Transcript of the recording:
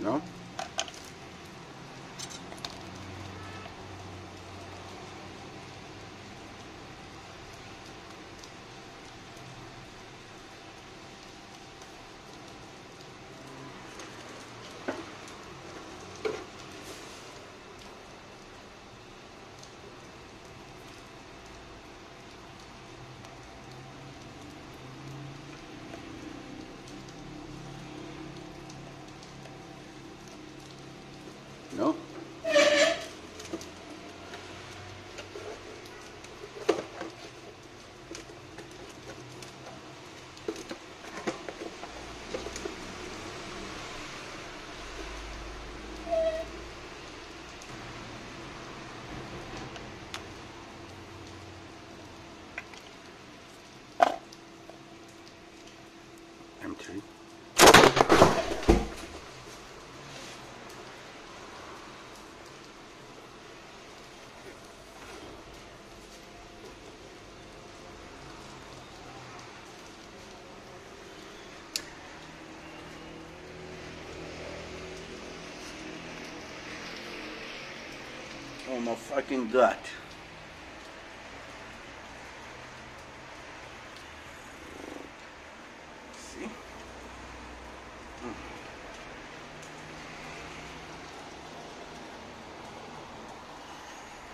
No? No? Empty. on my fucking gut. See? Mm.